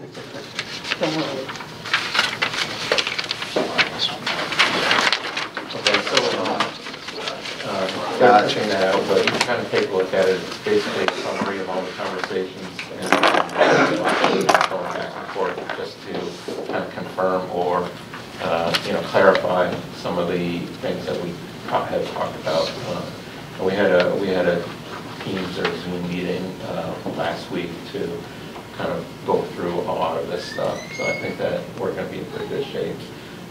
Okay, so, um, uh, got checking that out, but you can kind of take a look at it, it's basically a summary of all the conversations and um, going back and forth, just to kind of confirm or, uh, you know, clarify some of the things that we ta- had talked about. Uh, and We had a, we had a Teams or Zoom meeting uh, last week to kind of go through a lot of this stuff, so I think that we're going to be in pretty good shape.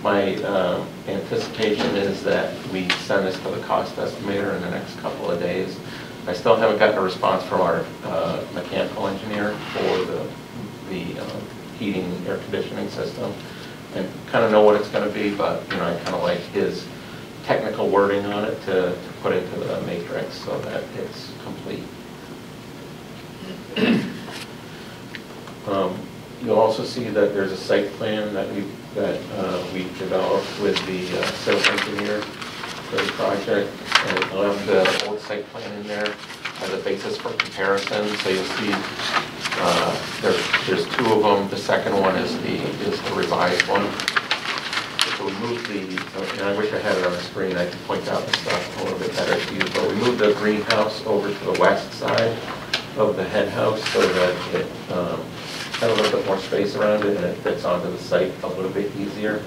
My um, anticipation is that we send this to the cost estimator in the next couple of days. I still haven't gotten a response from our uh, mechanical engineer for the, the um, heating, air conditioning system. And kind of know what it's going to be, but, you know, I kind of like his technical wording on it to to put into the matrix so that it's complete. Um, You'll also see that there's a site plan that we, that uh, we developed with the uh, civil engineer for the project. And I'll have the old site plan in there as a basis for comparison. So you'll see, uh, there's, there's two of them. The second one is the, is the revised one. So we moved the, and I wish I had it on the screen, I could point out the stuff a little bit better to you, but we moved the greenhouse over to the west side of the head house so that it um, a little bit more space around it and it fits onto the site a little bit easier.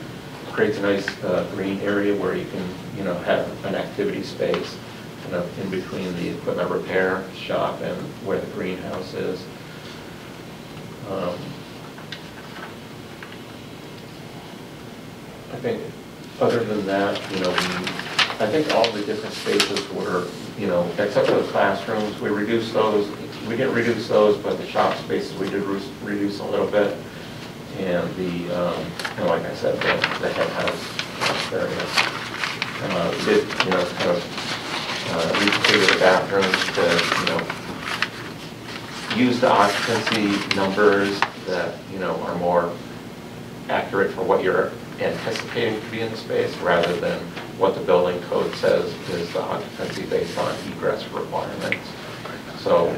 Creates a nice uh, green area where you can, you know, have an activity space, you know, in between the equipment repair shop and where the greenhouse is. Um, I think, other than that, you know, I think all the different spaces were, you know, except for the classrooms, we reduced those, we didn't reduce those, but the shop spaces, we did re- reduce a little bit. And the, um, you know, like I said, the, the head house area. Uh, we did, you know, kind of, uh, reconfigure the bathrooms to, you know, use the occupancy numbers that, you know, are more accurate for what you're anticipating to be in the space, rather than what the building code says is the occupancy based on egress requirements. So,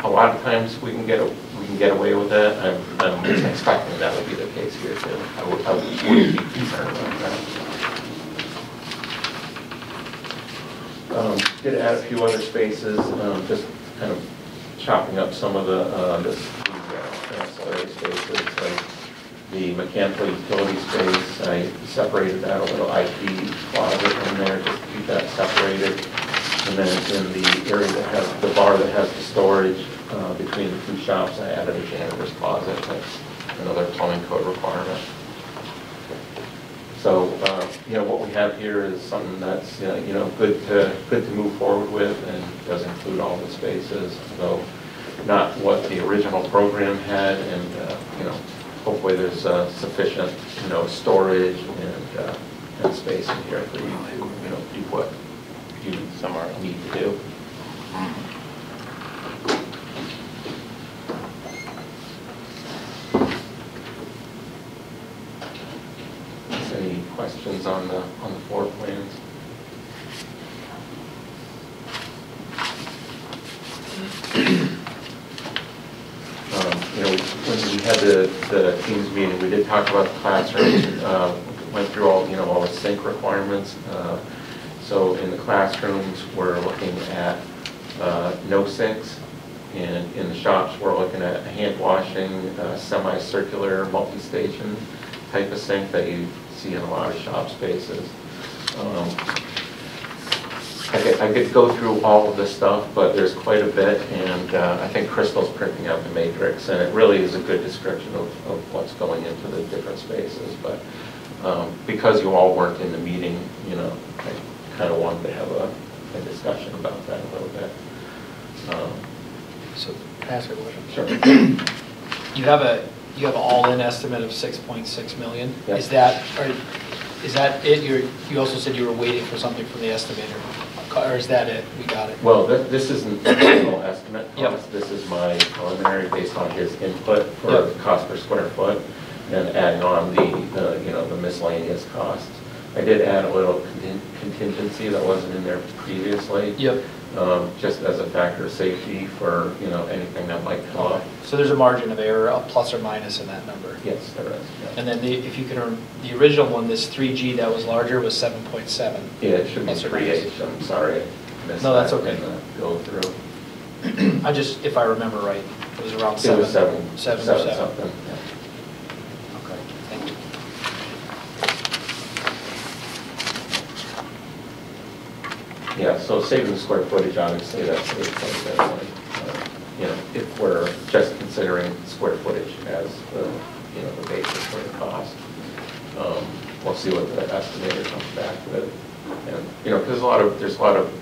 a lot of times, we can get, we can get away with that, I'm, I'm expecting that would be the case here too. I would, I wouldn't be concerned about that. Um, Did add a few other spaces, um, just kind of chopping up some of the, uh, uh, spaces, like the mechanical utility space, I separated that a little IP closet in there, just to keep that separated. And then in the area that has, the bar that has the storage uh, between the two shops, I added a janitor's closet, that's another plumbing code requirement. So, uh, you know, what we have here is something that's, uh, you know, good to, good to move forward with and does include all the spaces, though not what the original program had, and, uh, you know, hopefully there's uh, sufficient, you know, storage and, uh, and space in here for you to, you know, do what you need to do. Any questions on the, on the floor plans? Um, You know, when we had the, the teams meeting, we did talk about the classroom, uh, went through all, you know, all the sink requirements. Uh, So in the classrooms, we're looking at uh, no sinks, and in the shops, we're looking at hand washing, uh, semicircular, multi-station type of sink that you see in a lot of shop spaces. Um, I could, I could go through all of this stuff, but there's quite a bit, and uh, I think Crystal's printing out the matrix, and it really is a good description of, of what's going into the different spaces, but um, because you all weren't in the meeting, you know, I kind of wanted to have a, a discussion about that a little bit. Um, So, can I ask a question? Sure. You have a, you have an all-in estimate of 6.6 million? Yeah. Is that, or is that it? You're, you also said you were waiting for something from the estimator, or is that it? We got it? Well, thi- this isn't the final estimate Yep. cost, this is my preliminary based on his input for Yep. cost per square foot, and adding on the, the, you know, the miscellaneous costs. I did add a little contin- contingency that wasn't in there previously. Yep. Um, Just as a factor of safety for, you know, anything that might come up. So there's a margin of error, a plus or minus in that number. Yes, there is. yeah. And then the, if you can, the original one, this 3G that was larger was 7.7. Yeah, it should be Plus or three minus. H, I'm sorry. I missed No, that's that okay. Go through. I just, if I remember right, it was around It seven. was seven. Seven or something. yeah. Okay, thank you. Yeah, so saving square footage, obviously, that's eight point seven. You know, if we're just considering square footage as the, you know, the basis for the cost. Um, We'll see what the estimator comes back with. And, you know, because a lot of, there's a lot of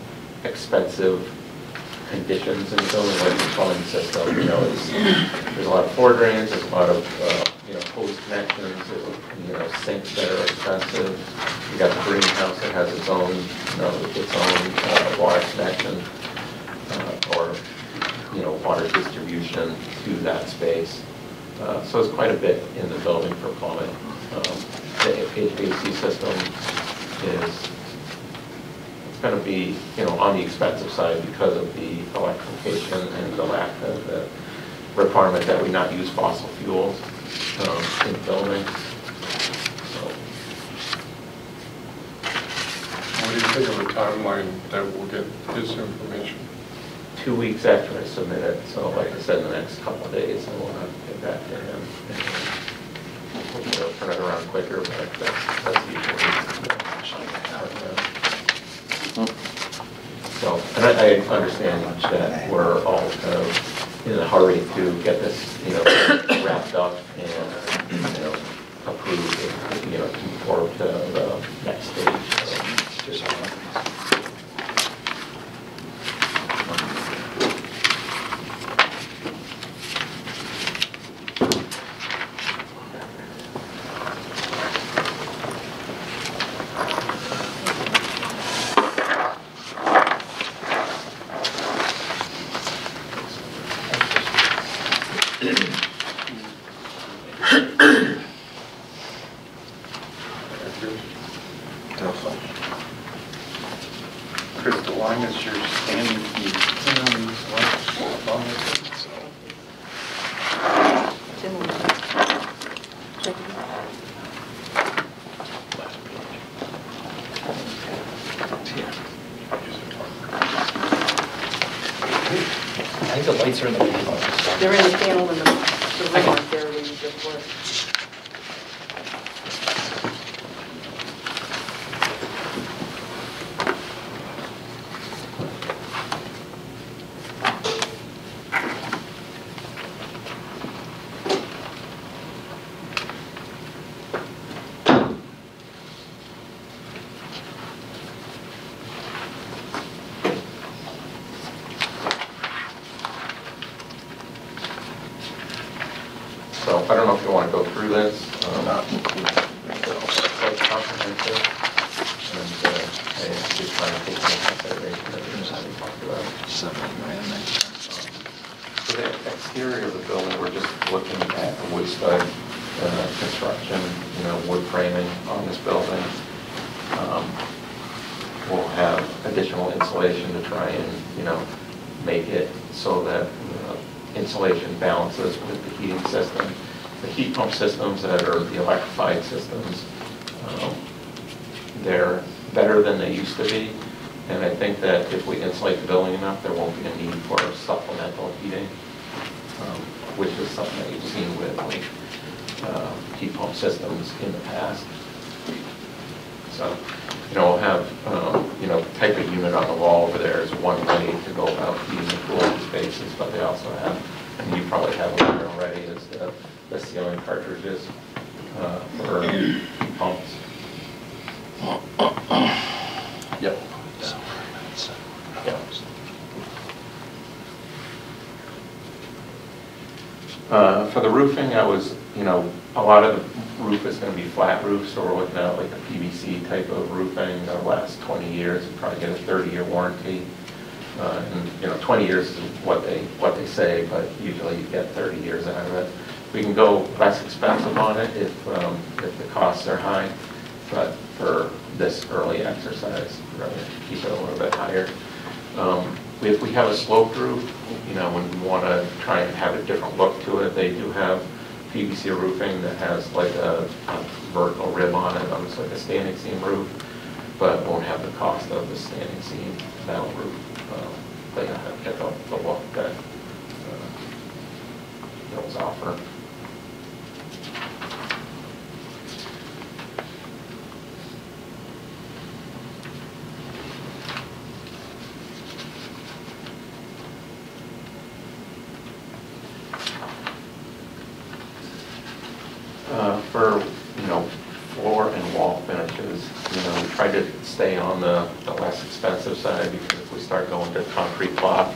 expensive conditions in the building, like the plumbing system, you know, there's a lot of floor drains, there's a lot of, uh, you know, hose connections, you know, sinks that are expensive. You got the greenhouse that has its own, you know, its own uh, water connection, uh, or, you know, water distribution to that space. Uh, So it's quite a bit in the building for plumbing. Um, The HVAC system is going to be, you know, on the expensive side because of the electrification and the lack of the requirement that we not use fossil fuels um, in the building. So, What do you think of the timeline that we'll get this information? Two weeks after I submit it, so like I said, in the next couple of days, I will have to get back to him. and Hopefully he'll turn it around quicker, but that's, that's usually. So, and I, I understand that we're all kind of in a hurry to get this, you know, wrapped up and, you know, approved, you know, forward to uh, the next stage. So, Crystal line is your standing. I think the lights are in the panel. They're in the panel in the, the room right there where you just were. So I don't know if you want to go through this. um, It's quite comprehensive, and uh, I just trying to take into consideration everything that we talked about. So the exterior of the building, we're just looking at the wood stud uh, construction, you know, wood framing on this building. Um, We'll have additional insulation to try and, you know, make it so that uh, insulation balances with the heating system. The heat pump systems that are the electrified systems, um, they're better than they used to be. And I think that if we insulate the building enough, there won't be a need for supplemental heating, um, which is something that you've seen with like uh, heat pump systems in the past. So, you know, we'll have, um, you know, type of unit on the wall over there is one way to go about heating the cooling spaces, but they also have, and you probably have one there already, is the, the ceiling cartridges uh, for heat pumps. Yep. Yep. Uh, For the roofing, I was, you know, a lot of the roof is going to be flat roof, so we're looking at like a PVC type of roofing that'll last 20 years, and probably get a 30-year warranty. Uh, And, you know, 20 years is what they, what they say, but usually you get 30 years out of it. We can go less expensive on it if, um, if the costs are high, but for, this early exercise, rather keep it a little bit higher. Um, If we have a sloped roof, you know, when we want to try and have a different look to it, they do have PVC roofing that has like a a vertical rib on it, almost like a standing seam roof, but won't have the cost of the standing seam metal roof. Don't have get the the look that uh, those offer. Uh, For, you know, floor and wall finishes, you know, we try to stay on the the less expensive side because if we start going to concrete block,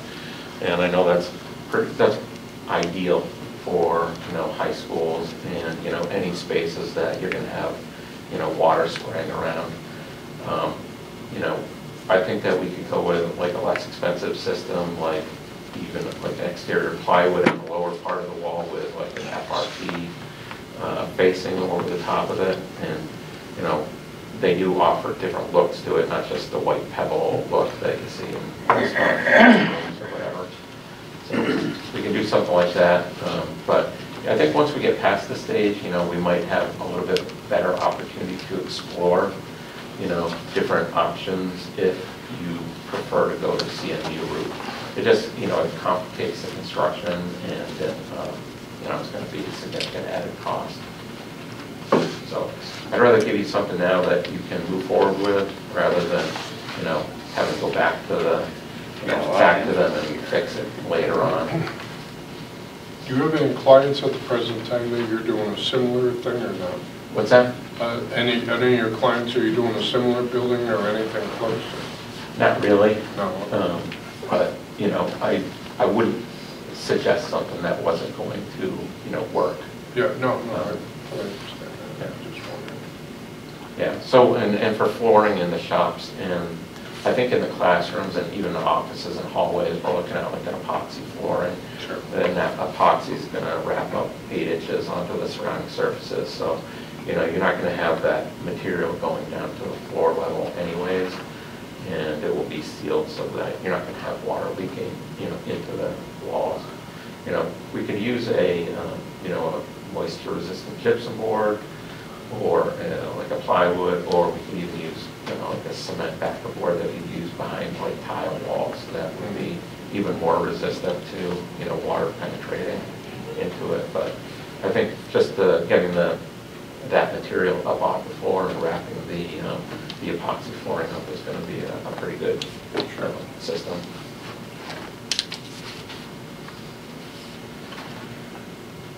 and I know that's, pretty that's ideal for, you know, high schools and, you know, any spaces that you're gonna have, you know, water spraying around. Um, You know, I think that we could go with like a less expensive system, like even like an exterior plywood in the lower part of the wall with like an FRP uh, facing over the top of it, and, you know, they do offer different looks to it, not just the white pebble look that you see in restaurants or whatever. So we can do something like that, um, but I think once we get past this stage, you know, we might have a little bit better opportunity to explore, you know, different options if you prefer to go to CMU route. It just, you know, it complicates the construction and, it, um, you know, it's gonna be a significant added cost. So I'd rather give you something now that you can move forward with, rather than, you know, having to go back to the, you know, back to them and fix it later on. Do you have any clients at the present time that you're doing a similar thing or not? What's that? Uh, Any, any of your clients, are you doing a similar building or anything close? Not really. No? Um, But, you know, I, I wouldn't suggest something that wasn't going to, you know, work. Yeah, no, no, I I understand that, I'm just wondering. Yeah, so, and, and for flooring in the shops, and I think in the classrooms and even the offices and hallways, we're looking at like an epoxy flooring. Sure. And that epoxy is gonna wrap up eight inches onto the surrounding surfaces, so, you know, you're not gonna have that material going down to the floor level anyways, and it will be sealed so that you're not gonna have water leaking, you know, into the walls. You know, we could use a, um, you know, a moisture-resistant gypsum board, or, you know, like a plywood, or we can even use, you know, like a cement backer board that you use behind like tile walls, that would be even more resistant to, you know, water penetrating into it, but I think just the, getting the, that material up off the floor and wrapping the, um, the epoxy flooring up is gonna be a, a pretty good, uh, system.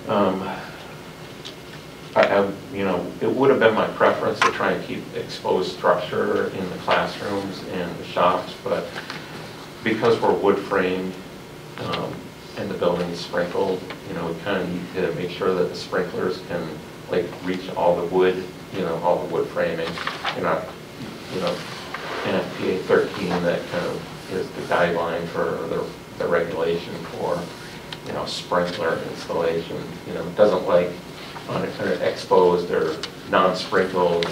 Um, I, you know, it would have been my preference to try and keep exposed structure in the classrooms and the shops, but because we're wood framed, um, and the building is sprinkled, you know, we kind of need to make sure that the sprinklers can, like, reach all the wood, you know, all the wood framing. You're not, you know, NFPA 13, that kind of is the guideline for the, the regulation for, you know, sprinkler installation. You know, it doesn't like on a- exposed or non-sprinkled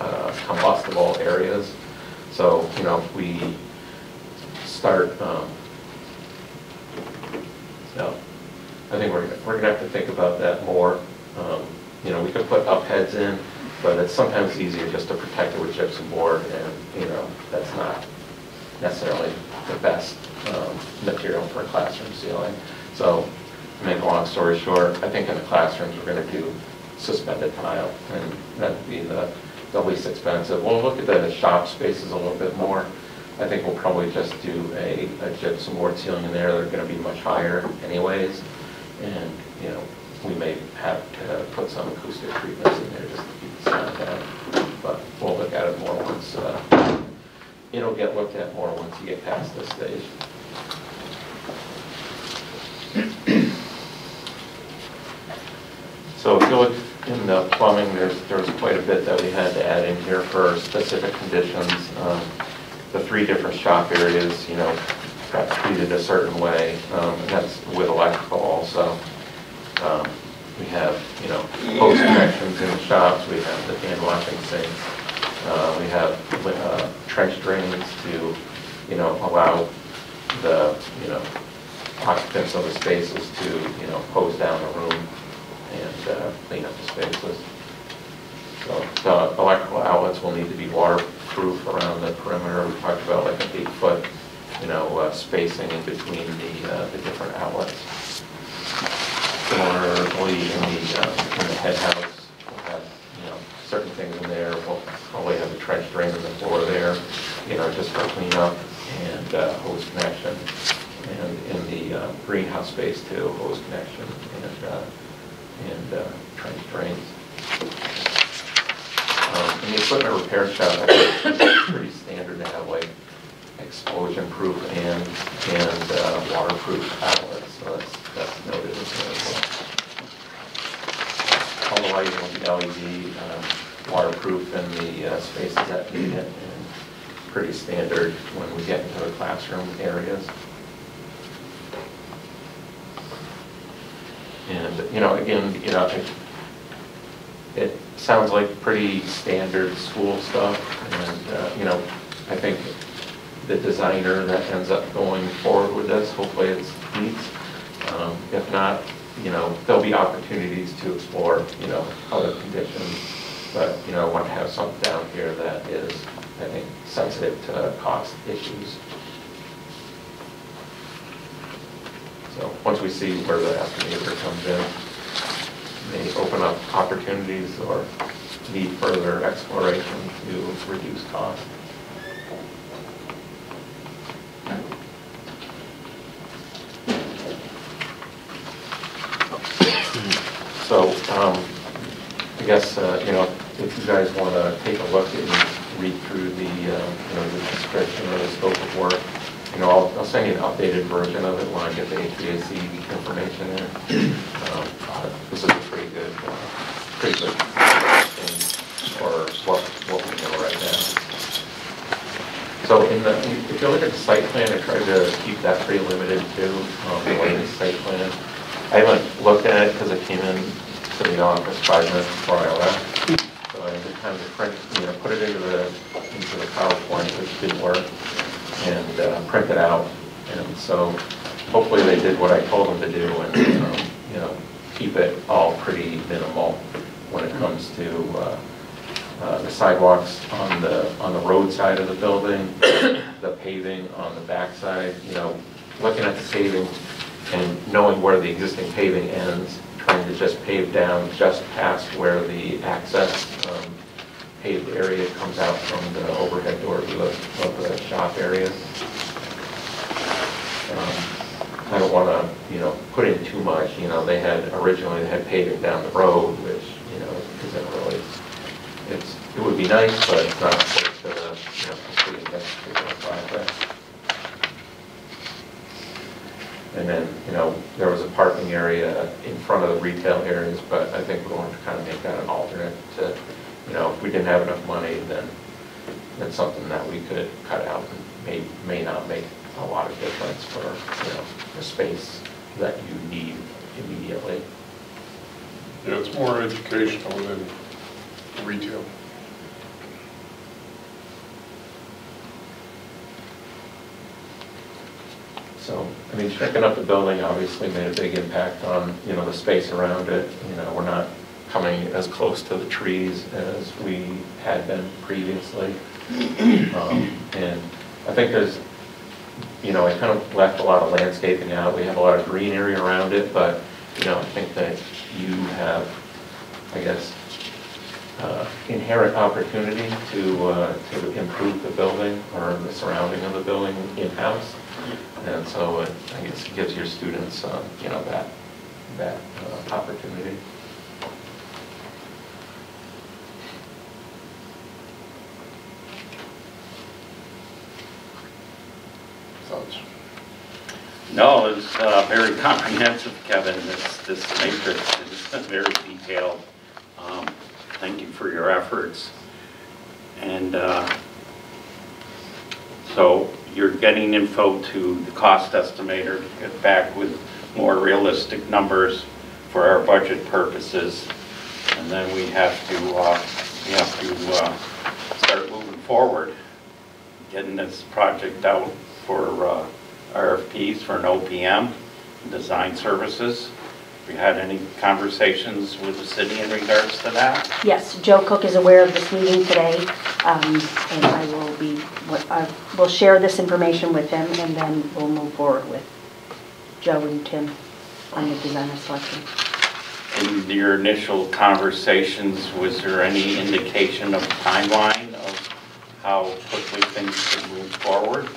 uh, combustible areas. So, you know, if we start, um, no, I think we're, we're gonna have to think about that more. Um, You know, we could put up heads in, but it's sometimes easier just to protect it with gypsum board, and, you know, that's not necessarily the best um, material for a classroom ceiling. So, to make a long story short, I think in the classrooms, we're gonna do suspended tile, and that'd be the, the least expensive. We'll look at the shop spaces a little bit more. I think we'll probably just do a, a gypsum board ceiling in there, they're gonna be much higher anyways. And, you know, we may have to put some acoustic treatments in there just to keep the sound down. But we'll look at it more once, uh, it'll get looked at more once you get past this stage. So if you look in the plumbing, there's, there's quite a bit that we had to add in here for specific conditions. Um, The three different shop areas, you know, got treated a certain way, um, and that's with electrical also. Um, We have, you know, post connections in the shops, we have the hand washing sinks, Uh, We have uh, trench drains to, you know, allow the, you know, occupants of the spaces to, you know, hose down the room and uh, clean up the spaces. So the electrical outlets will need to be waterproof around the perimeter. We talked about like an eight-foot, you know, uh, spacing in between the, uh, the different outlets. Similarly, in the, uh, in the head house, certain things in there. We'll probably have a trench drain in the floor there, you know, just for cleanup and uh, hose connection. And in the uh, greenhouse space too, hose connection and, uh, and uh, trench drains. Um, the equipment repair shop, I pretty standard to have like explosion-proof and, and uh, waterproof outlets, so that's, that's noted as well. All the lighting will be LED, um, waterproof in the uh, spaces that need it, and pretty standard when we get into the classroom areas. And, you know, again, you know, it- it sounds like pretty standard school stuff, and, uh, you know, I think the designer that ends up going forward with this, hopefully it's needs. Um, If not, you know, there'll be opportunities to explore, you know, other conditions, but, you know, I want to have something down here that is, I think, sensitive to cost issues. So, once we see where the estimator comes in, may open up opportunities or need further exploration to reduce cost. So, um, I guess, uh, you know, if you guys want to take a look and read through the, uh, you know, the description or the scope of work, you know, I'll, I'll send you an updated version of it when I get the HVAC information there. Um, uh, This is thing what, what we know right now. So in the, if you look at the site plan, I tried to keep that pretty limited too, um, the latest site plan. I haven't looked at it because I came in to the office five minutes before I left. So I had time to print, you know, put it into the, into the PowerPoint, which didn't work, and uh, print it out. And so hopefully they did what I told them to do and, um, you know, keep it all pretty minimal when it comes to uh, uh, the sidewalks on the, on the road side of the building, the paving on the back side, you know, looking at the paving and knowing where the existing paving ends, trying to just pave down just past where the access um, paved area comes out from the overhead door of the, of the shop area. Um, I don't want to, you know, put in too much, you know, they had, originally they had paving down the road, which, you know, isn't really, it's, it would be nice, but it's not close to, the, you know, completing that particular project. And then, you know, there was a parking area in front of the retail areas, but I think we're going to kind of make that an alternate to, you know, if we didn't have enough money, then that's something that we could cut out and may, may not make a lot of difference for, you know, the space that you need immediately. Yeah, it's more educational than retail. So, I mean, checking up the building obviously made a big impact on, you know, the space around it. You know, we're not coming as close to the trees as we had been previously. Um, And I think there's, you know, I kind of left a lot of landscaping out. We have a lot of green area around it, but, you know, I think that you have, I guess, uh, inherent opportunity to, uh, to improve the building or the surrounding of the building in-house. And so it, I guess it gives your students, uh, you know, that, that uh, opportunity. No, it's uh, very comprehensive, Kevin, this, this matrix, it's very detailed. Um, Thank you for your efforts. And uh, so you're getting info to the cost estimator to get back with more realistic numbers for our budget purposes. And then we have to, uh, we have to uh, start moving forward, getting this project out for uh, RFPs for an OPM, design services. Have you had any conversations with the city in regards to that? Yes, Joe Cook is aware of this meeting today, um, and I will be, what- I will share this information with him, and then we'll move forward with Joe and Tim on the designer selection. In your initial conversations, was there any indication of timeline of how quickly things could move forward?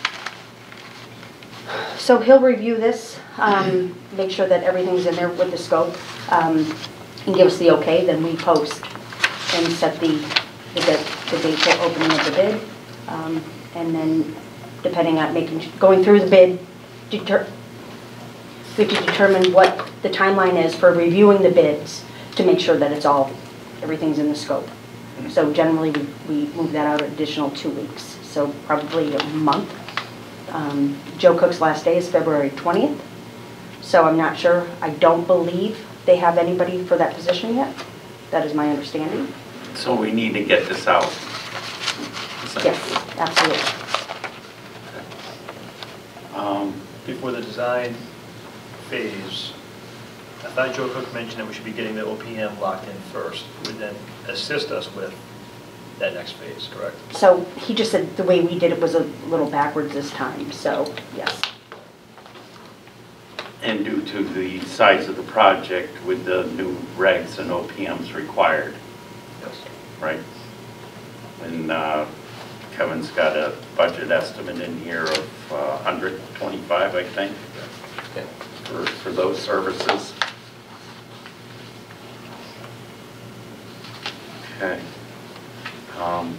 So he'll review this, um, make sure that everything's in there with the scope, um, and give us the okay, then we post and set the, the date the date for opening of the bid. Um, And then depending on making, going through the bid, deter, we to determine what the timeline is for reviewing the bids to make sure that it's all, everything's in the scope. So generally, we, we move that out an additional two weeks, so probably a month. Um, Joe Cook's last day is February 20th, so I'm not sure, I don't believe they have anybody for that position yet. That is my understanding. So we need to get this out. Yes, absolutely. Um, Before the design phase, I thought Joe Cook mentioned that we should be getting the OPM locked in first, would then assist us with that next phase, correct? So he just said the way we did it was a little backwards this time, so yes. And due to the size of the project with the new regs and OPMs required, Yes. right? And uh, Kevin's got a budget estimate in here of uh, 125, I think, Yeah. for, for those services. Okay. Um,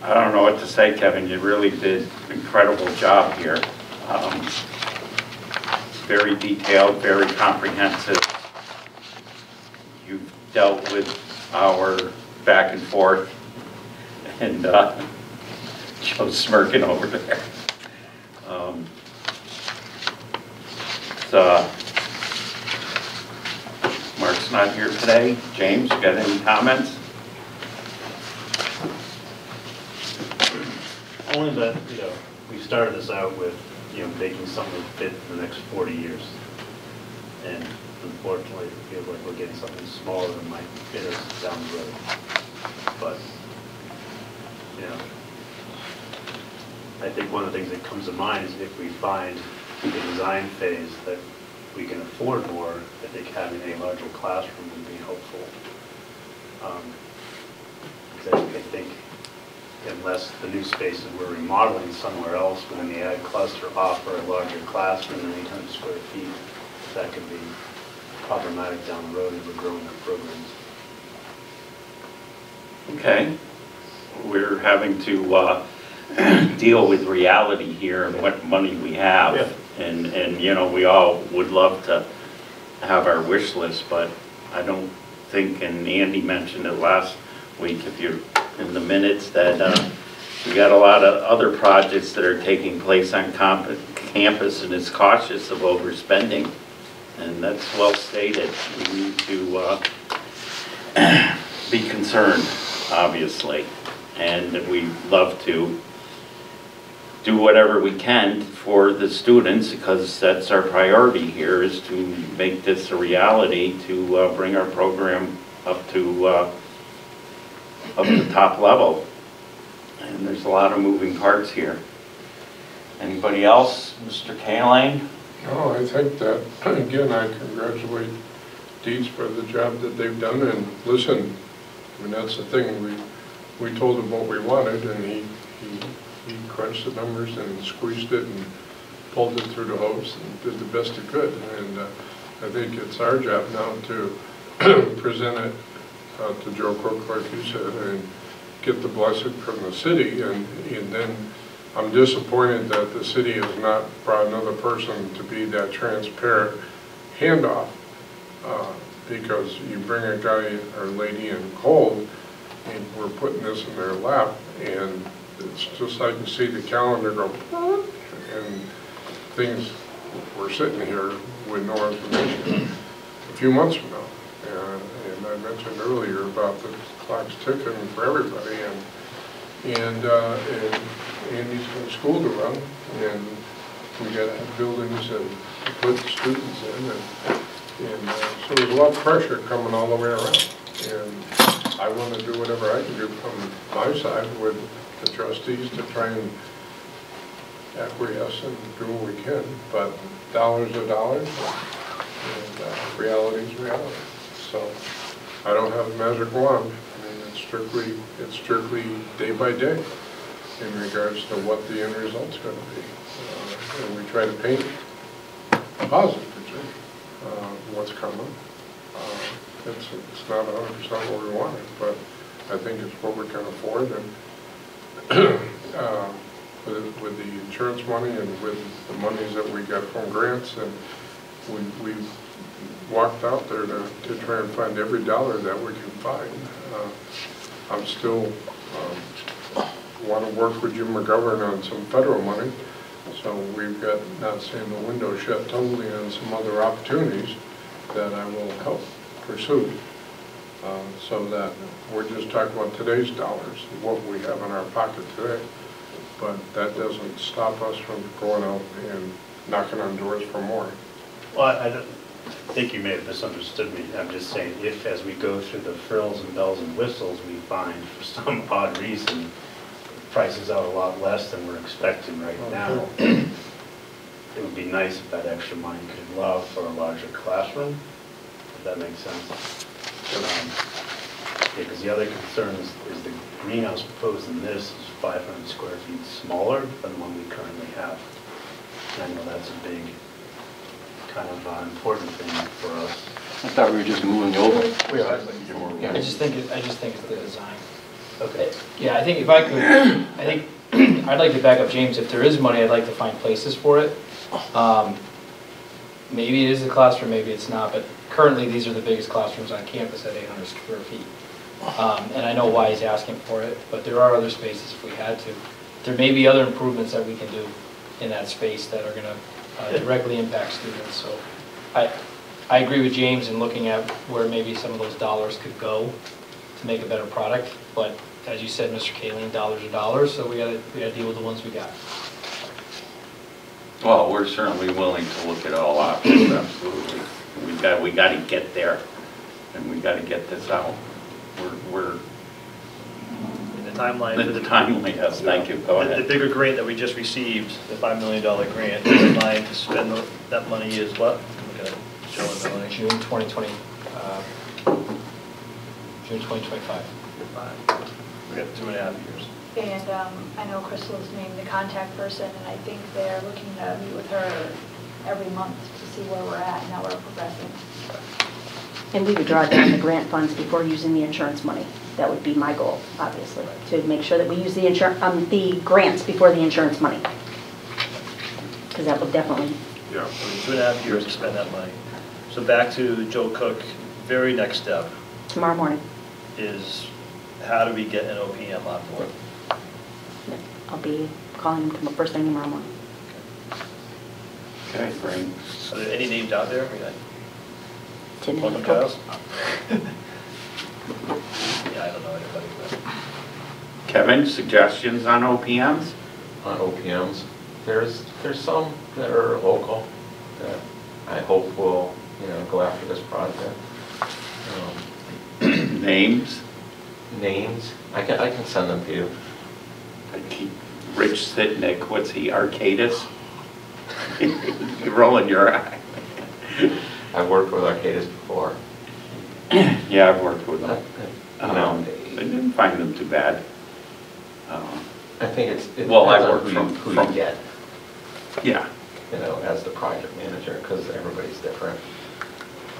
I don't know what to say, Kevin, you really did an incredible job here. Um, Very detailed, very comprehensive. You've dealt with our back and forth, and uh, Joe's smirking over there. Um, Mark's not here today. James, you got any comments? Only that, you know, we started this out with, you know, making something fit for the next 40 years. And unfortunately, it feels like we're getting something smaller that might fit us down the road. But, you know, I think one of the things that comes to mind is if we find the design phase that we can afford more, I think having a larger classroom would be helpful. Um, I think unless the new spaces we're remodeling somewhere else within the ag cluster offer a larger classroom than 800 square feet, that could be problematic down the road as we're growing our programs. Okay. We're having to uh, deal with reality here and what money we Yeah. have. And, and, you know, we all would love to have our wish list, but I don't think, and Andy mentioned it last week, if you're in the minutes, that uh, we got a lot of other projects that are taking place on campus and is cautious of overspending. And that's well stated. We need to uh, be concerned, obviously, and we love to do whatever we can for the students, because that's our priority here, is to make this a reality, to uh, bring our program up to, uh, up the top level. And there's a lot of moving parts here. Anybody else? Mr. Kaline? No, I think that, again, I congratulate Dietz for the job that they've done, and listen, I mean, that's the thing, we, we told him what we wanted, and he, he he crunched the numbers and squeezed it and pulled it through the hopes and did the best he could, and uh, I think it's our job now to present it uh, to Joe Cook, like you said, and get the blessing from the city, and, and then I'm disappointed that the city has not brought another person to be that transparent handoff, uh, because you bring a guy or lady in cold, and we're putting this in their lap, and it's just like you see the calendar go, and things, we're sitting here with no information a few months from now. And I mentioned earlier about the clock's ticking for everybody, and And, uh, and Andy's got a school to run, and we gotta have buildings and put students in, and, and uh, so there's a lot of pressure coming all the way around. And I wanna do whatever I can do from my side with the trustees to try and acquiesce and do what we can, but dollars are dollars, and uh, reality is reality. So I don't have a magic wand, I mean, it's strictly, it's strictly day by day in regards to what the end result's gonna be. Uh, And we try to paint a positive picture, uh, what's coming. Uh, It's, it's not a hundred percent what we wanted, but I think it's what we can afford, and uh, with, with the insurance money and with the monies that we got from grants, and we, we walked out there to, to try and find every dollar that we can find. Uh, I'm still, um, want to work with Jim McGovern on some federal money, so we've got, not seeing the window shut totally on some other opportunities that I will help pursue. Uh, So that, we're just talking about today's dollars, what we have in our pocket today. But that doesn't stop us from going out and knocking on doors for more. Well, I don't think you may have misunderstood me. I'm just saying, if as we go through the frills and bells and whistles, we find for some odd reason, price is out a lot less than we're expecting right now, it would be nice if that extra money could allow for a larger classroom, if that makes sense. Um, Yeah, because the other concern is, is the greenhouse proposed in this is 500 square feet smaller than the one we currently have. And I know that's a big, kind of uh, important thing for us. I thought we were just moving over. We are. I just think, it- I just think it's the design. Okay. Yeah, I think if I could, I think, I'd like to back up James, if there is money, I'd like to find places for it. Um, Maybe it is a classroom, maybe it's not, but currently, these are the biggest classrooms on campus at 800 square feet. Um, And I know why he's asking for it, but there are other spaces if we had to. There may be other improvements that we can do in that space that are gonna uh, directly impact students, so I, I agree with James in looking at where maybe some of those dollars could go to make a better product, but as you said, Mr. Kaleen, dollars are dollars, so we gotta, we gotta deal with the ones we got. Well, we're certainly willing to look at all options, absolutely. We got, we got to get there, and we got to get this out. We're, we're, the timeline. for the timeline, yes, thank you, go The- The ahead. bigger grant that we just received, the $5 million grant, the line to spend tho- that money is what? Look at it, showing the money. June 2020, uh, June 2025. We got two and a half years. And um, I know Crystal's named the contact person, and I think they're looking to meet with her every month to see where we're at and how we're progressing. And we would draw down the grant funds before using the insurance money. That would be my goal, obviously, to make sure that we use the insur, um, the grants before the insurance money. Because that would definitely, Yeah. I mean, Two and a half years to spend that money. So back to Joe Cook, very next step tomorrow morning, is how do we get an OPM on board? I'll be calling him tomorrow- first thing tomorrow morning. Okay, great. Are there any names out there? I mean, I- to name Welcome, couple. Yeah, I don't know anybody, but. Kevin, suggestions on OPMs? on OPMs. There's, there's some that are local that I hope will, you know, go after this project. Um, Names? Names, I can, I can send them to you. Rich Sitnick, what's he, Arcadis? You're rolling your eye. I've worked with Arcadis before. Yeah, I've worked with You them. know, Um, I didn't find them too bad. Uh, I think it's, it Well, I work who you, from- you from- get, Yeah, you know, as the project manager, because everybody's different.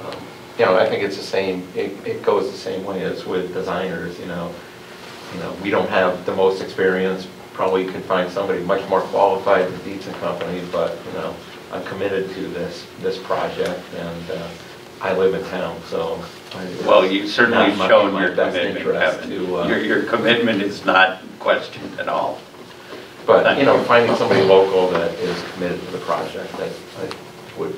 Um, You know, I think it's the same, it, it goes the same way as with designers, you know. You know, we don't have the most experience, probably could find somebody much more qualified than Dietz and Company, but, you know, I'm committed to this, this project, and uh, I live in town, so. I- well, you've certainly Not my- shown my your best commitment, interest Kevin. to, uh, Your, your commitment is not questioned at all. But, you know, finding somebody local that is committed to the project, that I would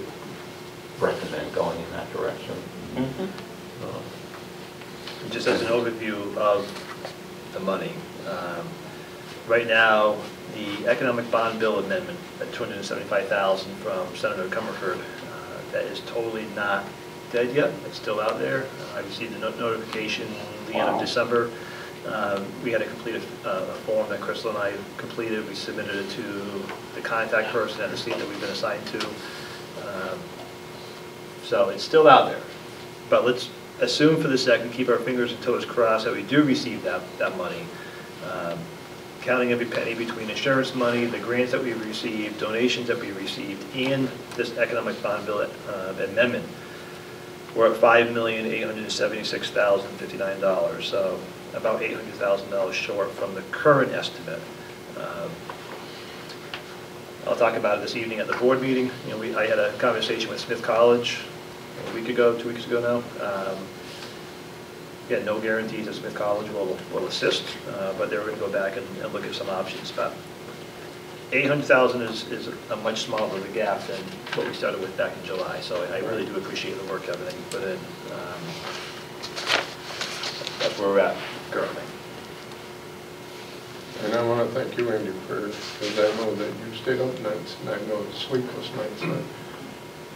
recommend going in that direction. Uh, Just as an overview of the money, um, Right now, the economic bond bill amendment at 275,000 from Senator Comerford, uh, that is totally not dead yet. It's still out there. Uh, I received a no- notification the end of December. Um, We had to complete a a form that Crystal and I completed. We submitted it to the contact person at the seat that we've been assigned to. Um, So it's still out there. But let's assume for the second, keep our fingers and toes crossed that we do receive that, that money. Um, Counting every penny between insurance money, the grants that we received, donations that we received, and this economic bond bill uh, amendment, we're at five million, eight hundred and seventy-six thousand, fifty-nine dollars, so about eight hundred thousand dollars short from the current estimate. Um, I'll talk about it this evening at the board meeting. You know, we, I had a conversation with Smith College a week ago, two weeks ago now. Um, Again, no guarantees that Smith College will, will assist, uh, but they're going to go back and, and look at some options. But 800,000 is, is a much smaller of a gap than what we started with back in July, so I really do appreciate the work Kevin that you put in. Um, That's where we're at currently. And I want to thank you, Andy, for, because I know that you stayed up nights, and I know sleepless nights, uh,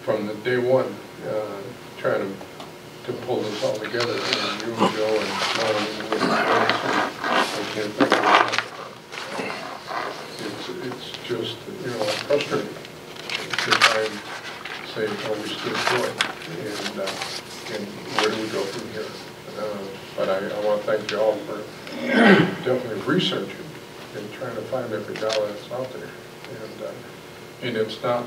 from the day one, uh, trying to, to pull this all together, and you and Joe and Melanie and I can't thank you enough. It's, it's just, you know, frustrating to and say, oh, we through it, and, uh, and where do we go from here? Uh, But I, I want to thank you all for definitely researching and trying to find every dollar that's out there. And, uh, and it's not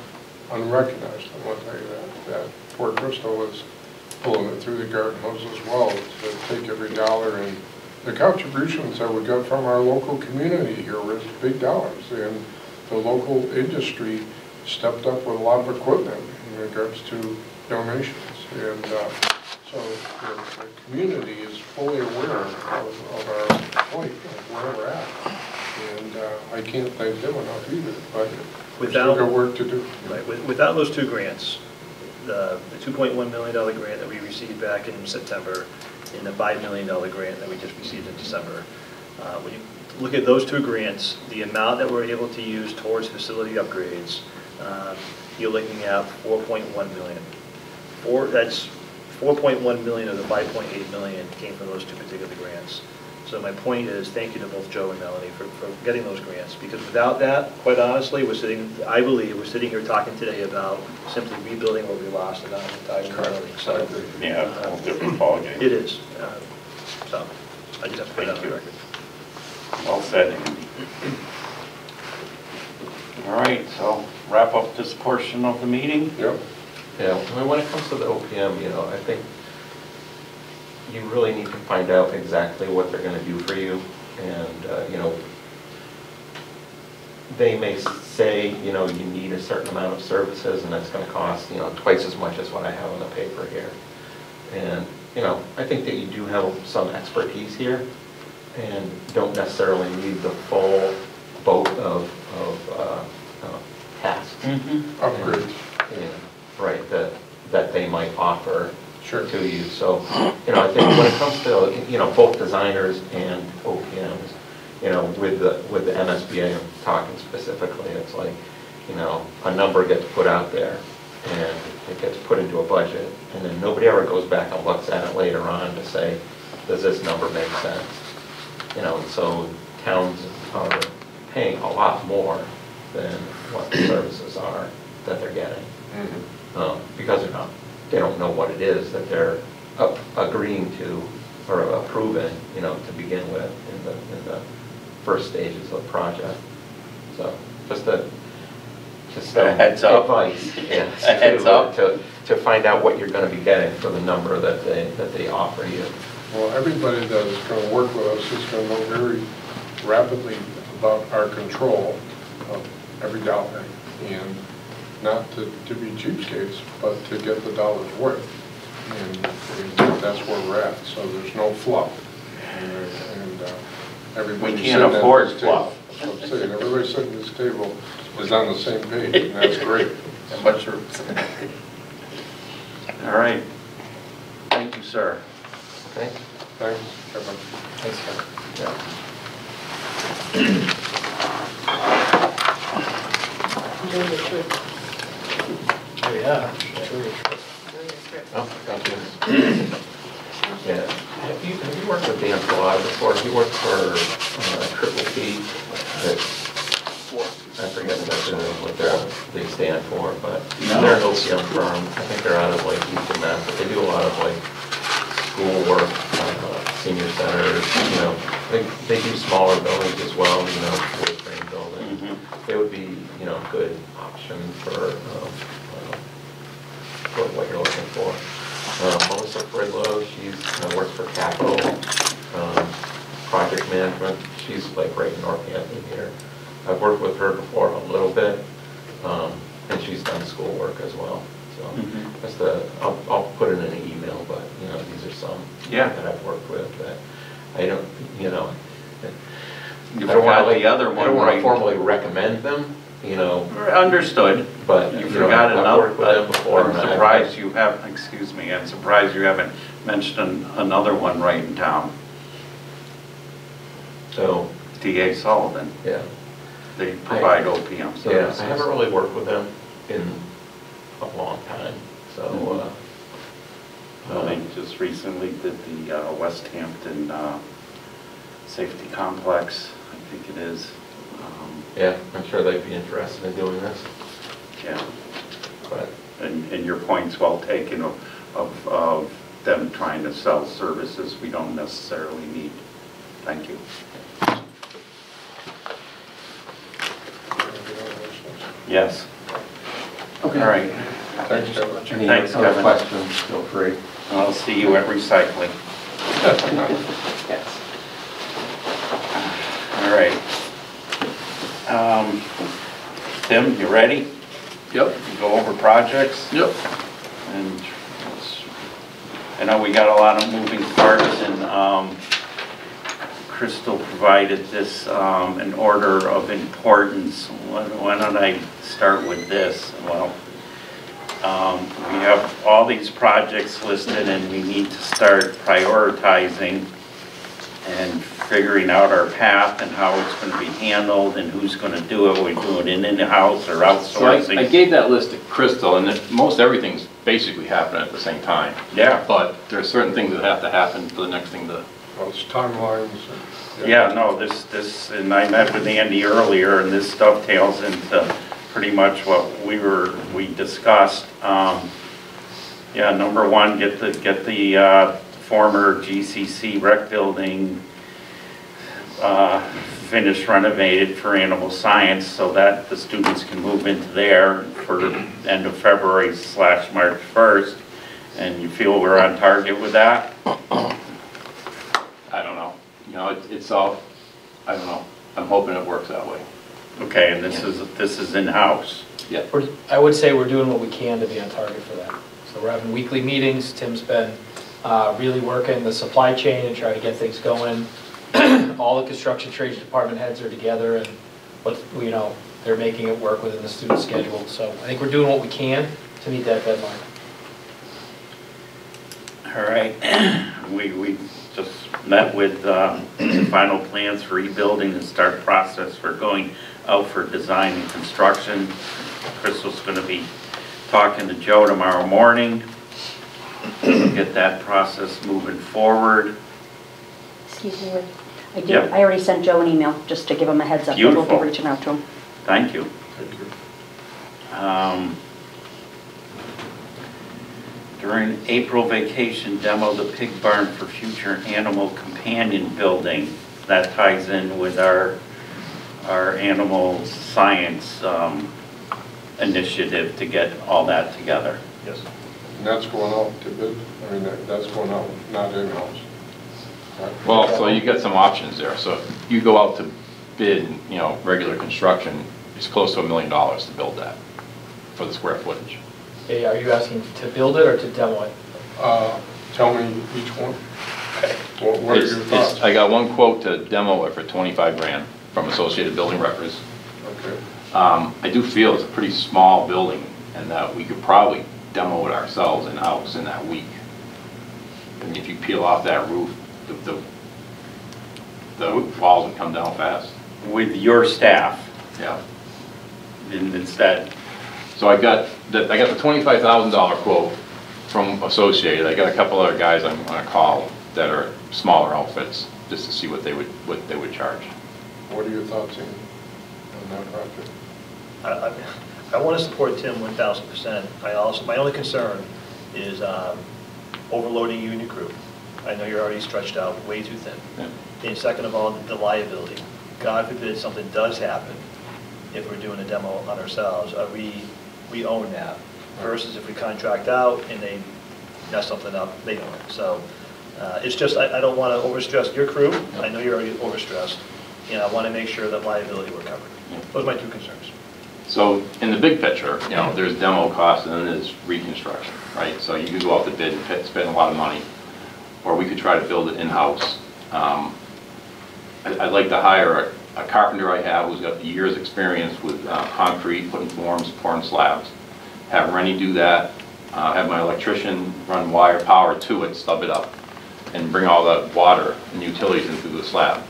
unrecognized, I want to tell you that, that Port Bristol is pulling it through the garden hose as well to take every dollar and the contributions that we got from our local community here was big dollars. And the local industry stepped up with a lot of equipment in regards to donations. And uh, so the, the community is fully aware of, of our plight, of where we're at. And uh, I can't thank them enough either, but still Without- got work to do. Right, without those two grants, the the $2.1 million grant that we received back in September and the $5 million grant that we just received in December, uh, when you look at those two grants, the amount that we're able to use towards facility upgrades, um, you're looking at 4.1 million. Four, that's 4.1 million of the 5.8 million came from those two particular grants. So my point is, thank you to both Joe and Melanie for, for getting those grants, because without that, quite honestly, we're sitting, I believe, we're sitting here talking today about simply rebuilding what we lost and not entirely rebuilding, so. Yeah, it's a whole different ballgame. It is, uh, so, I just have to put it on the record. Well said, Andy. All right, so wrap up this portion of the meeting. Yep. Yeah, I mean, when it comes to the OPM, you know, I think you really need to find out exactly what they're gonna do for you, and, uh, you know, they may say, you know, you need a certain amount of services, and that's gonna cost, you know, twice as much as what I have on the paper here. And, you know, I think that you do have some expertise here, and don't necessarily need the full boat of, of, uh, uh, tasks. Upgrades. Yeah, Right, that, that they might offer Sure. to you. So, you know, I think when it comes to, you know, both designers and OPMs, you know, with the, with the MSBA, I'm talking specifically, it's like, you know, a number gets put out there and it gets put into a budget, and then nobody ever goes back and looks at it later on to say, does this number make sense? You know, so towns are paying a lot more than what the services are that they're getting um, because they're not, they don't know what it is that they're up- agreeing to or approving, you know, to begin with in the, in the first stages of the project. So, just a, just A heads up. advice, yes. A heads to- up. To, to find out what you're gonna be getting for the number that they, that they offer you. Well, everybody that is going to work with us is going to know very rapidly about our control of every dollar. And not to, to be cheapskates, but to get the dollar's worth. And and that's where we're at, so there's no fluff. And and, uh, everybody We sitting can't at afford this table- fluff. That's what I'm saying, everybody sitting at this table is on the same page, and that's great. And mushrooms. All right. Thank you, sir. Okay? Thanks, Kevin. Thanks, Kevin. Yeah. Doing the trip, Oh, yeah. Sure. doing the trip. Oh, gotcha. Yeah, have you, have you worked with Dan Pilata before? He worked for uh, Triple P, that, I forget what they're, what they're, they stand for, but No. they're an OPM firm. I think they're out of like Eastern Mass, but they do a lot of like school work, uh, senior centers, you know. They, they do smaller buildings as well, you know, wood frame buildings. Mhm. They would be, you know, a good option for, um, uh, for what you're looking for. Uh, Melissa Fridlow, she's, uh, works for Capital, um, Project Management. She's like right in Northampton here. I've worked with her before a little bit, um, and she's done schoolwork as well. So Mhm. that's the, I'll, I'll put it in an email, but, you know, these are some Yeah. that I've worked with that I don't, you know, You I don't want to the other I don't want to formally recommend them, you know, Understood. but, You know, forgot I've another, worked with them before. I'm I've- surprised you have, excuse me, I'm surprised you haven't mentioned an- another one right in town, So, DA Sullivan. yeah. They provide OPM Yeah. I haven't really worked with them in a long time, so, uh. Well, uh, They just recently did the uh, Westhampton uh, Safety Complex, I think it is. Yeah, I'm sure they'd be interested in doing this, Yeah, but, and, and your point's well taken of, of, of them trying to sell services we don't necessarily need. Thank you. Yes. Okay. All right, Thanks, Kevin. Any Thanks, other Kevin. questions, feel free. I'll see you at recycling. Yes. All right. Um, Tim, you ready? Yep, Go over projects? yep. And I know we got a lot of moving parts and um, Crystal provided this um, in order of importance. Why why don't I start with this? Well, um, we have all these projects listed and we need to start prioritizing and figuring out our path and how it's going to be handled and who's going to do it. We do it in in-house or So I, outsourcing? I gave that list to Crystal, and it- most everything's basically happening at the same time. Yeah. But there's certain things that have to happen for the next thing to, Well, it's timelines. and- Yeah, no, this, this, and I met with Andy earlier, and this dovetails into pretty much what we were, we discussed. Um, Yeah, number one, get the, get the uh, former GCC rec building uh, finished renovated for animal science, so that the students can move into there for end of February slash March 1st. And you feel we're on target with that? I don't know. You know, it's, it's all, I don't know. I'm hoping it works that way. Okay, and this is, this is in-house? Yeah. We're- I would say we're doing what we can to be on target for that. So we're having weekly meetings, Tim's been uh, really working the supply chain and trying to get things going. All the construction trades department heads are together and what, you know, they're making it work within the student schedule. So I think we're doing what we can to meet that deadline. All right, we, we just met with um, the final plans for rebuilding and start process for going out for design and construction. Crystal's gonna be talking to Joe tomorrow morning, to get that process moving forward. Excuse me, Rick. I did, Yep. I already sent Joe an email, just to give him a heads up. that We'll Beautiful. be reaching out to him. Thank you. Thank you. Um, During April vacation, demo the pig barn for future animal companion building. That ties in with our, our animal science um, initiative to get all that together. Yes. And that's going out to bid, I mean, that- that's going out, not in-house. Right? Well, so you got some options there. So if you go out to bid, you know, regular construction, it's close to a million dollars to build that for the square footage. Hey, are you asking to build it or to demo it? Uh, Tell me each one. What what are It's- your it's- thoughts? I got one quote to demo it for 25 grand from Associated Building Wreckers. Okay. Um, I do feel it's a pretty small building and that we could probably demo it ourselves in-house in that week. I And if you peel off that roof, the, the, the walls would come down fast. With your staff, Yeah. And it's that, So I got, the- I got the twenty-five thousand dollar quote from Associated. I got a couple other guys I'm gonna call that are smaller outfits, just to see what they would, what they would charge. What are your thoughts Ian, on that project? I, I- I want to support Tim 1,000%. I also, my only concern is um, overloading you and your crew. I know you're already stretched out way too thin. Yeah. And second of all, the liability. God forbid something does happen if we're doing a demo on ourselves, uh, we, we own that. Versus if we contract out and they mess something up, they don't. So uh, it's just, I, I don't want to overstress your crew. I know you're already overstressed. And I want to make sure that liability we're covered. Those are my two concerns. So in the big picture, you know, there's demo costs and then there's reconstruction, right? So you could go out to bid and spend a lot of money, or we could try to build it in-house. Um, I'd like to hire a a carpenter I have who's got years' experience with uh, concrete, putting forms, pouring slabs. Have Rennie do that, uh, have my electrician run wire power to it, stub it up, and bring all the water and utilities into the slab.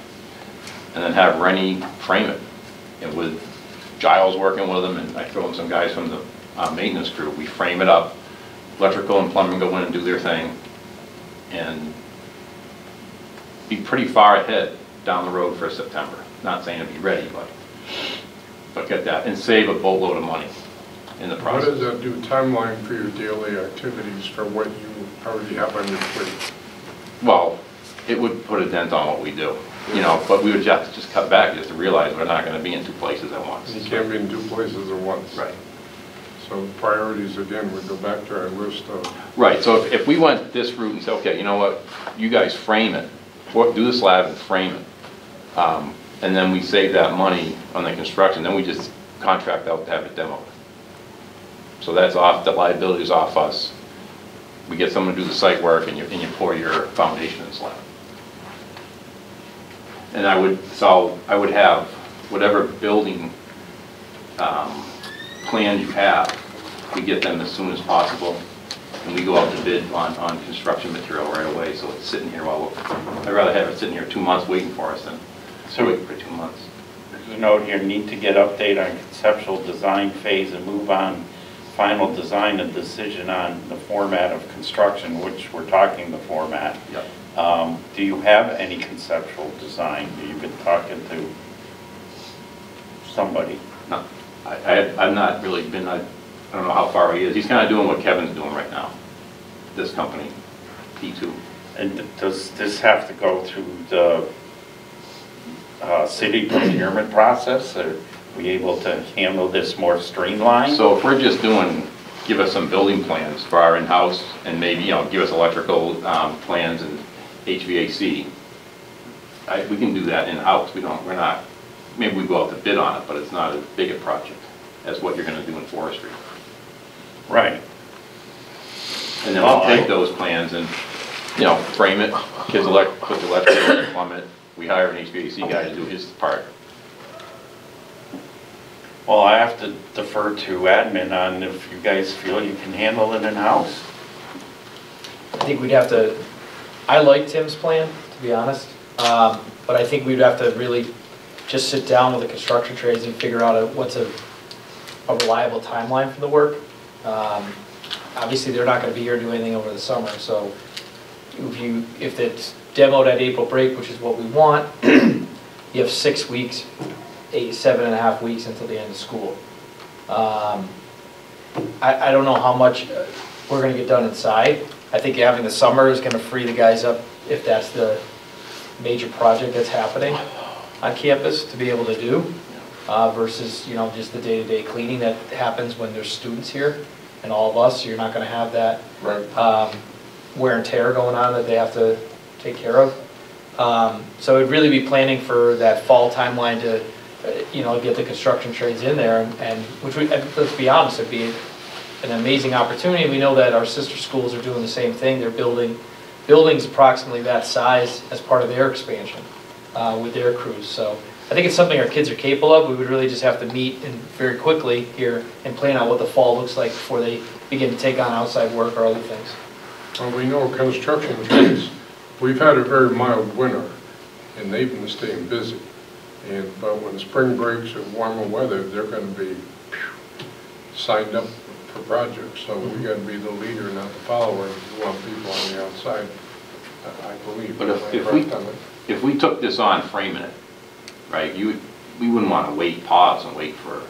And then have Rennie frame it, and with Giles working with him, and I throw in some guys from the uh, maintenance crew, we frame it up, electrical and plumbing go in and do their thing, and be pretty far ahead down the road for September. Not saying to be ready, but, but get that, and save a boatload of money in the process. What does process. that do timeline for your daily activities for what you already have on your plate? Well, it would put a dent on what we do, you know, but we would just, just cut back, just to realize we're not gonna be in two places at once. You can't be in two places at once. Right. So priorities, again, we go back to our list of, Right, so if, if we went this route and said, okay, you know what, you guys frame it, do the slab and frame it, um, and then we save that money on the construction, then we just contract out to have it demoed. So that's off, the liability is off us. We get someone to do the site work and you, and you pour your foundation and slab. And I would, so I would have whatever building, um, plans you have, we get them as soon as possible, and we go out to bid on, on construction material right away, so it's sitting here while, we're- I'd rather have it sitting here two months waiting for us than So- waiting for two months. there's a note here, need to get update on conceptual design phase and move on final design and decision on the format of construction, which we're talking the format. Yep. Um, Do you have any conceptual design? You've been talking to somebody? No, I, I, I've not really been, I, I don't know how far he is, he's kinda doing what Kevin's doing right now, this company, P2. And does this have to go through the uh, city procurement process? Are we able to handle this more streamlined? So if we're just doing, give us some building plans for our in-house, and maybe, you know, give us electrical, um, plans and HVAC, I, we can do that in-house, we don't, we're not, maybe we go out to bid on it, but it's not as big a project as what you're gonna do in forestry. Right. And then we'll take those plans and, you know, frame it, kids elect, put the electrical, plumb it, we hire an HVAC guy to do his part. Well, I have to defer to admin on if you guys feel you can handle it in-house. I think we'd have to, I like Tim's plan, to be honest, um, but I think we'd have to really just sit down with the construction trades and figure out a- what's a, a reliable timeline for the work. Um, Obviously, they're not gonna be here to do anything over the summer, so if you, if it's demoed at April break, which is what we want, you have six weeks, eight, seven and a half weeks until the end of school. Um, I, I don't know how much uh, we're gonna get done inside. I think having the summer is gonna free the guys up if that's the major project that's happening on campus to be able to do, uh, versus, you know, just the day-to-day cleaning that happens when there's students here and all of us, you're not gonna have that right, um, wear and tear going on that they have to take care of. Um, So it'd really be planning for that fall timeline to, uh, you know, get the construction trades in there and- and, which we, let's be honest, it'd be an amazing opportunity. We know that our sister schools are doing the same thing. They're building buildings approximately that size as part of their expansion uh, with their crews. So I think it's something our kids are capable of. We would really just have to meet and very quickly here and plan out what the fall looks like before they begin to take on outside work or other things. well, we know construction trades, we've had a very mild winter, and they've been staying busy. And, but when spring breaks and warmer weather, they're gonna be phew, signed up for projects. So we've mm-hmm. gotta be the leader, not the follower. We want people on the outside, I I believe. But if- if we- correct on that? If we took this on framing it, right, you, would- we wouldn't want to wait, pause and wait for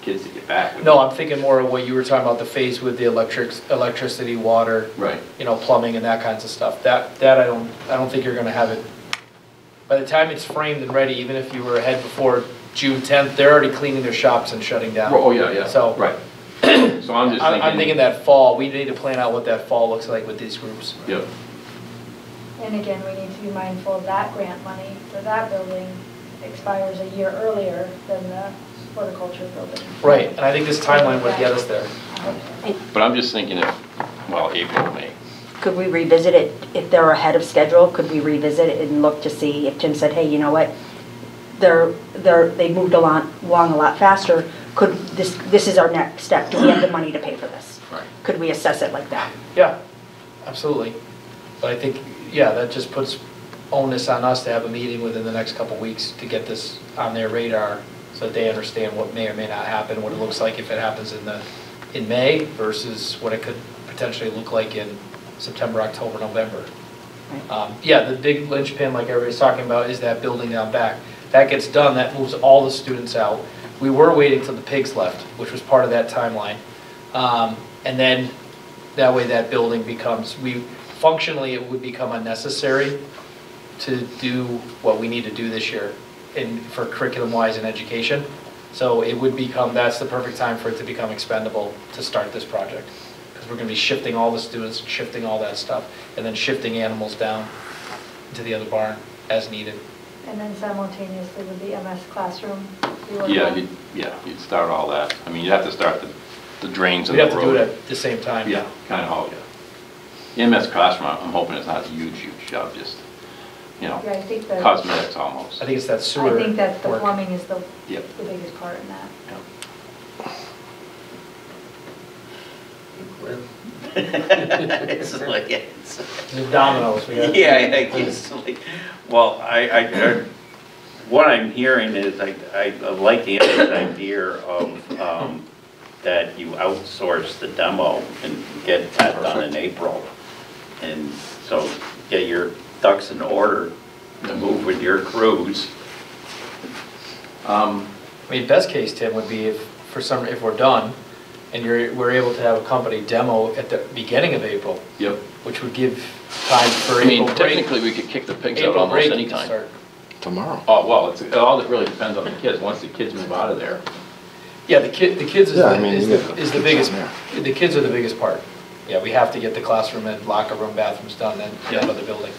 kids to get back. No, we? I'm thinking more of what you were talking about, the phase with the electric, electricity, water, Right. you know, plumbing and that kinds of stuff. That, that I don't, I don't think you're gonna have it. By the time it's framed and ready, even if you were ahead before June tenth, they're already cleaning their shops and shutting down. Oh, yeah, yeah. So- Right. So I'm just I'm, thinking. I'm thinking that fall, we need to plan out what that fall looks like with these groups. Yep. And again, we need to be mindful of that grant money for that building expires a year earlier than the horticulture building. Right, and I think this timeline would get us there. I hope so. But I'm just thinking if, well, April, May. Could we revisit it if they're ahead of schedule? Could we revisit it and look to see if Tim said, hey, you know what? They're, they're, they moved along, along a lot faster. Could, this, this is our next step. Do we have the money to pay for this? Right. Could we assess it like that? Yeah, absolutely. But I think, yeah, that just puts onus on us to have a meeting within the next couple weeks to get this on their radar so that they understand what may or may not happen, what it looks like if it happens in the, in May versus what it could potentially look like in September, October, November. Um, Yeah, the big linchpin, like everybody's talking about, is that building down back. That gets done, that moves all the students out. We were waiting till the pigs left, which was part of that timeline. Um, And then, that way that building becomes, we, functionally, it would become unnecessary to do what we need to do this year in, for curriculum-wise and education. So it would become, that's the perfect time for it to become expendable to start this project. Because we're gonna be shifting all the students, shifting all that stuff, and then shifting animals down to the other barn as needed. And then simultaneously with the MS classroom. we work Yeah, you'd, yeah, you'd start all that. I mean, you'd have to start the, the drains in We'd the have road. to do it at the same time. Yeah, kind of, oh, all, yeah. The MS classroom, I'm hoping it's not a huge, huge job, just, you know, Yeah, I think that, I cosmetics almost. I think it's that sewer I think that the work. plumbing is the, Yep. the biggest part in that. Well, It's like, it's, The dominoes, we got. yeah, I think it's like, well, I, I, I- what I'm hearing is, I, I like the idea of, um, that you outsource the demo and get that done in April. And so get your ducks in order to move with your crews. Um, I mean, best case, Tim, would be if, for some, if we're done, and you're, we're able to have a company demo at the beginning of April, Yep. which would give time for I mean, April break. technically, we could kick the pigs out April almost break to anytime. Tomorrow. Oh, well, it's, it all that really depends on the kids. Once the kids move out of there, Yeah, the kid, the kids is, Yeah, I the- mean, is the, is the biggest, in the kids are the biggest part. Yeah, we have to get the classroom and locker room, bathrooms done, then get out of the building.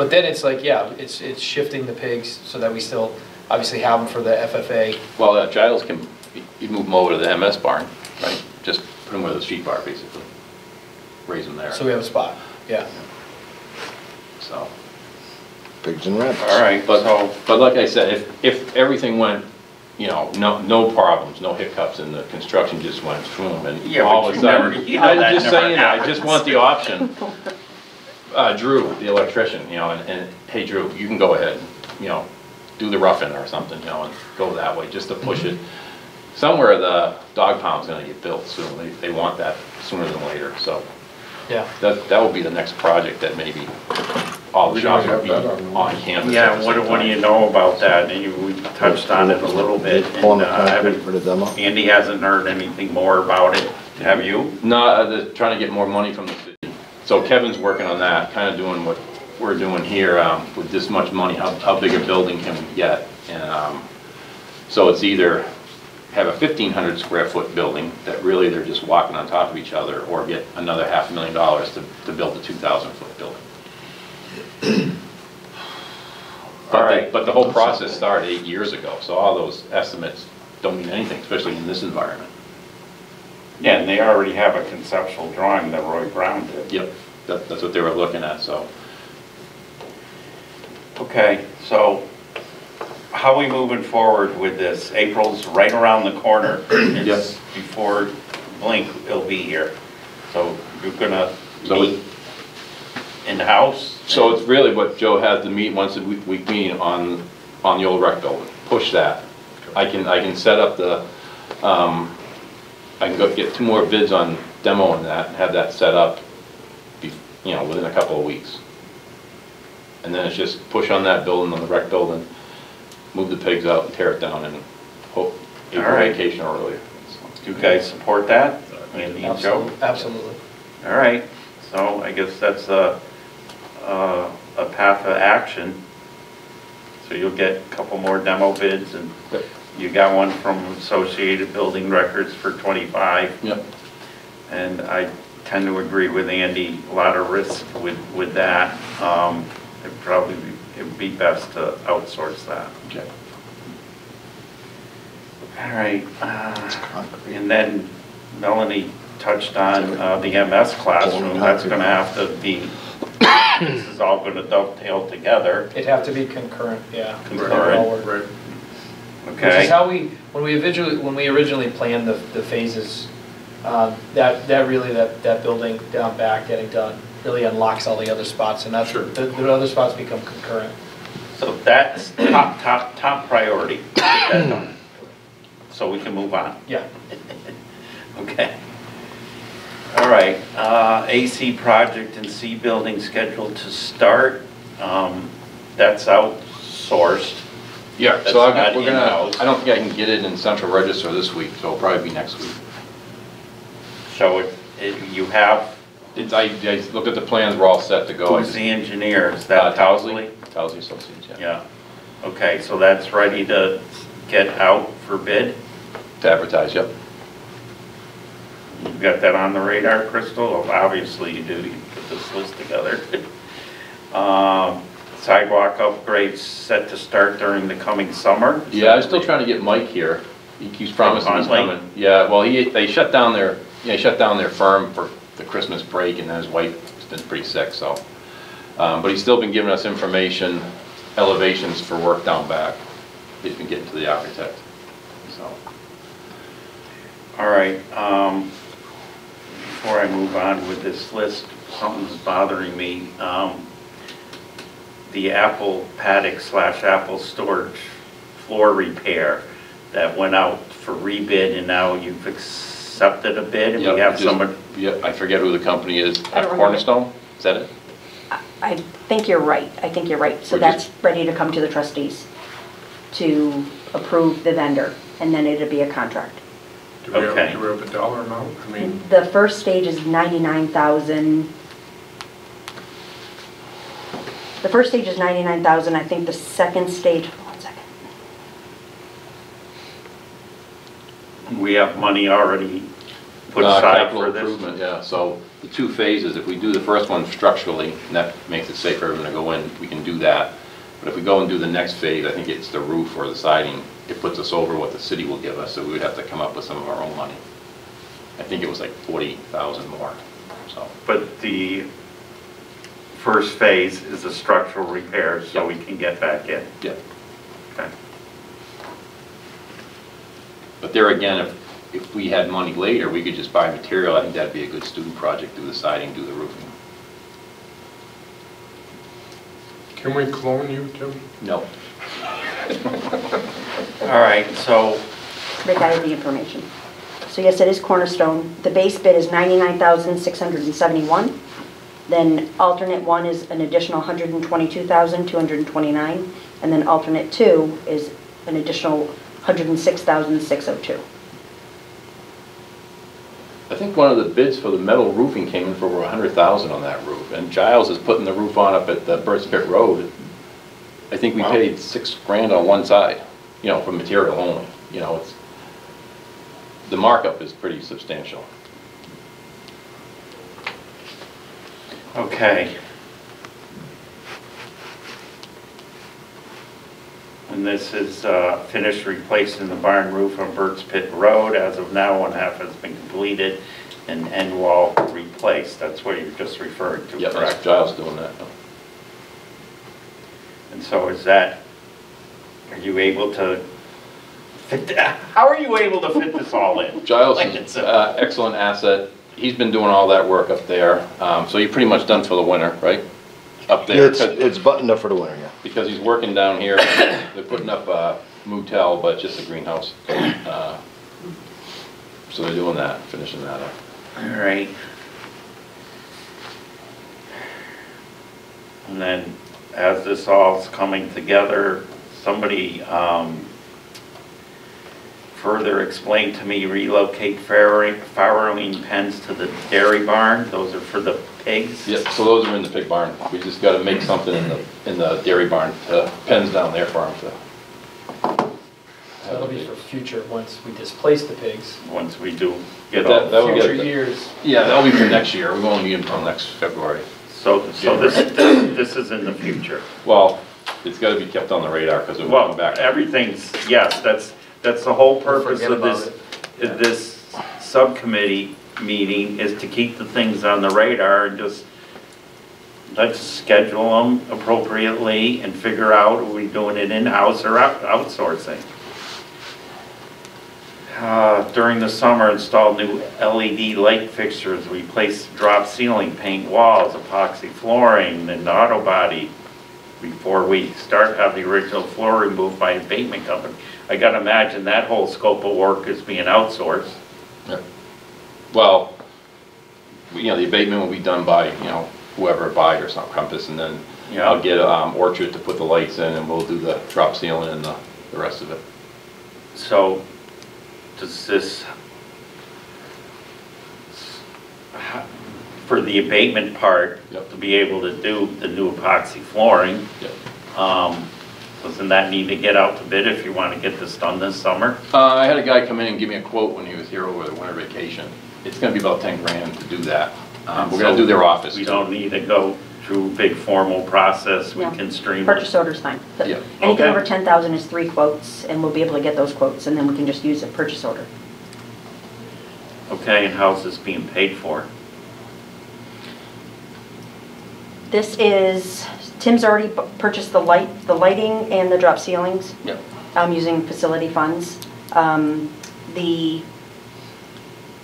But then it's like, yeah, it's, it's shifting the pigs so that we still obviously have them for the FFA. well, uh, Giles can, you move them over to the MS barn, right? Just put them where the sheep are, basically. Raise them there, So we have a spot, yeah. so. Pigs and rabbits. All right, But, so, but like I said, if, if everything went, you know, no, no problems, no hiccups, and the construction just went through, and Yeah, all but of a you never- sudden. you know that I'm just never saying, I just want the option. Uh, Drew, the electrician, you know, and, and, hey, Drew, you can go ahead, you know, do the roughing or something, you know, and go that way, just to push it. Somewhere the dog pound's gonna get built soon, they, they want that sooner than later, so. Yeah. That, that would be the next project that maybe all the We shops don't be on- on campus. yeah, what, same what do you know about that? And you, we touched on it a little bit, and uh, I haven't, for the demo. Andy hasn't heard anything more about it, have you? No, uh, they're trying to get more money from the city. So Kevin's working on that, kind of doing what we're doing here, um, with this much money, how, how big a building can we get? And, um, so it's either have a fifteen hundred square foot building that really they're just walking on top of each other, or get another half a million dollars to, to build a two thousand foot building. All But, the- right. but the whole process started eight years ago, so all those estimates don't mean anything, especially in this environment. Yeah, and they already have a conceptual drawing that Roy Brown did. Yep, that, that's what they were looking at, so. Okay, so how are we moving forward with this? April's right around the corner. It's Yes. Before blink, it'll be here. So you're gonna So meet in-house? So it's really what Joe has to meet once a week, week meeting on, on the old rec building. push that. I can, I can set up the, um, I can go get two more bids on demo and that, and have that set up, be- you know, within a couple of weeks. And then it's just push on that building, on the rec building, move the pigs out and tear it down and hope, April All right. vacation or earlier. Do you guys support that? Andy and Joe? Absolutely. All right, so I guess that's a, a a path of action. So you'll get a couple more demo bids and Yep. You got one from Associated Building Wreckers for 25. Yep. And I tend to agree with Andy, a lot of risk with, with that. Um, It'd probably, be- it'd be best to outsource that. Okay. All right, uh, and then Melanie touched on uh, the MS classroom, that's gonna have to be, this is all gonna dovetail together, It'd have to be concurrent, yeah. Concurrent, All Right. Which is how we, when we originally, when we originally planned the, the phases, um, that, that really, that, that building down back getting done really unlocks all the other spots, and that's, Sure. the, the other spots become concurrent. So that's top, top, top priority, get that done, so we can move on. Yeah. Okay. All right, uh, AC project and C building scheduled to start. Um, That's outsourced. Yeah, That's so I've got, we're gonna, in-house. I don't think I can get it in central register this week, so it'll probably be next week. So it- it- you have, It's, I, I looked at the plans, we're all set to go. I who's just- the engineer? Is Uh, that Towsley? Towsley Associates, yeah. Yeah. Okay, so that's ready to get out for bid? To advertise, yep. You've got that on the radar, Crystal? Well, Obviously you do, you put this list together. Um, Sidewalk upgrades set to start during the coming summer? Yeah, I was still trying to get Mike here. He keeps promising he's Conley? coming. Yeah, well, he, they shut down their, yeah, shut down their firm for the Christmas break, and then his wife has been pretty sick, so. Um, but he's still been giving us information, elevations for work down back. He's been getting to the architect, so. All right, um, before I move on with this list, something's bothering me. Um, The Apple paddock slash Apple storage floor repair that went out for rebid and now you've accepted a bid and Yeah, we have just- someone, Yeah, I forget who the company is. I don't remember. Cornerstone, is that it? I think you're right, I think you're right. So We're just- that's ready to come to the trustees to approve the vendor, and then it'll be a contract. Do we have, Okay. do we have a dollar amount? I mean, The first stage is 99,000. The first stage is 99,000, I think the second stage, one second. we have money already put Uh, aside Capital for this. improvement, yeah, so the two phases, if we do the first one structurally, and that makes it safer for everyone to go in, we can do that. But if we go and do the next phase, I think it's the roof or the siding, it puts us over what the city will give us, so we would have to come up with some of our own money. I think it was like forty thousand more, so. But the first phase is the structural repairs so we can get back in. Yeah. Okay. But there again, if, if we had money later, we could just buy material, I think that'd be a good student project, do the siding, do the roofing. can we clone you, Tim? No. All right, so Rick, I have the information. So yes, it is Cornerstone. The base bid is 99,671. Then alternate one is an additional 122,229. And then alternate two is an additional 106,602. I think one of the bids for the metal roofing came in for over a hundred thousand on that roof, and Giles is putting the roof on up at uh, the Burt's Pit Road. I think we Wow. paid six grand on one side, you know, for material only, you know, it's, the markup is pretty substantial. Okay. And this is uh, finished replacing the barn roof on Burt's Pit Road. As of now, one half has been completed and end wall replaced. That's what you're just referring to, Yep, that's correct? Giles doing that. And so is that, are you able to fit, that- how are you able to fit this all in? Giles Like is it's a- uh, excellent asset, he's been doing all that work up there, um, so you're pretty much done for the winter, right? Up there, It's, it's buttoned up for the winter, yeah. because he's working down here, they're putting up, a motel, but just a greenhouse. Uh, So they're doing that, finishing that up. All right. And then, as this all's coming together, somebody, um, further explain to me relocate farrowing, farrowing pens to the dairy barn, those are for the pigs? Yep, so those are in the pig barn. We just gotta make something in the, in the dairy barn, to pens down there for them to. That'll be for future, once we displace the pigs. Once we do get That- all, that would get Future the- years. Yeah, that'll be for next year. We won't need them until next February. so, so this, this is in the future. Well, it's gotta be kept on the radar, because it will Well, come back. everything's, yes, that's, that's the whole purpose Forget of this, this subcommittee meeting is to keep the things on the radar and just let's schedule them appropriately and figure out, are we doing it in-house or out- outsourcing? Uh, During the summer, install new LED light fixtures, replace drop ceiling, paint walls, epoxy flooring, and auto body before we start, have the original floor removed by abatement company. I gotta imagine that whole scope of work is being outsourced. Well, you know, the abatement will be done by, you know, whoever by or some compass, and then Yeah. I'll get um, Orchard to put the lights in, and we'll do the drop ceiling and the, the rest of it. So, does this, for the abatement part, Yep. to be able to do the new epoxy flooring, Yep. um, doesn't that need to get out to bid if you wanna get this done this summer? Uh, I had a guy come in and give me a quote when he was here over the winter vacation. It's gonna be about ten grand to do that. Um, we're gonna do their office We too. don't need to go through a big formal process, we No. can stream Purchase order's fine. The- Yeah. Anything Okay. over 10,000 is three quotes, and we'll be able to get those quotes, and then we can just use a purchase order. Okay, and how's this being paid for? This is, Tim's already bu- purchased the light, the lighting and the drop ceilings. Yep. um, using facility funds. Um, The,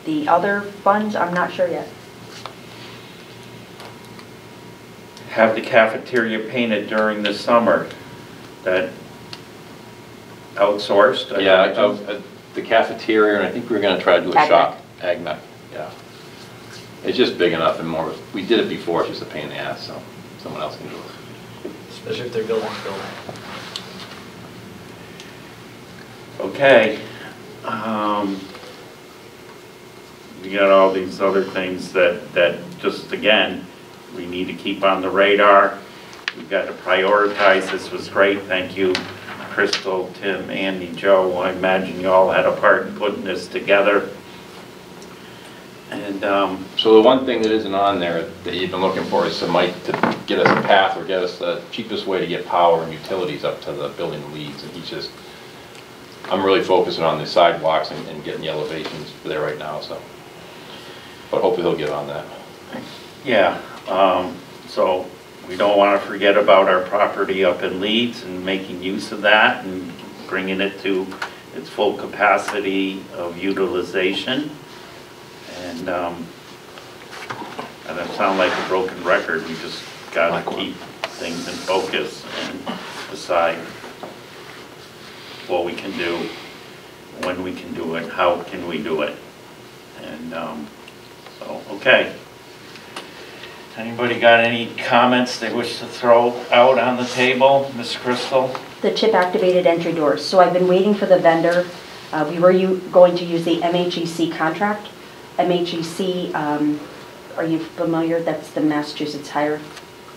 the other funds, I'm not sure yet. Have the cafeteria painted during the summer, that outsourced? I Yeah, I- imagine? I- the cafeteria, and I think we we're gonna try to do a Ag shop. Ag yeah. It's just big enough and more, we did it before, it's just a pain in the ass, so someone else can do it. Especially if they're building a building. Okay. um, You got all these other things that, that just, again, we need to keep on the radar. We've got to prioritize. This was great. Thank you, Crystal, Tim, Andy, Joe. I imagine you all had a part in putting this together. And, um, So the one thing that isn't on there that you've been looking for is some Mike to get us a path or get us the cheapest way to get power and utilities up to the building leads, and he's just, I'm really focusing on the sidewalks and, and getting the elevations there right now, so. But hopefully he'll get on that. Yeah, um, so we don't want to forget about our property up in Leeds and making use of that and bringing it to its full capacity of utilization. And, um, I sound like a broken record, we just got Like to what? keep things in focus and decide what we can do, when we can do it, how can we do it. And, um, so, okay. Anybody got any comments they wish to throw out on the table? Ms. Crystal? The chip-activated entry doors. So I've been waiting for the vendor. Uh, We were u- going to use the MHEC contract. MHEC, um, are you familiar? That's the Massachusetts Higher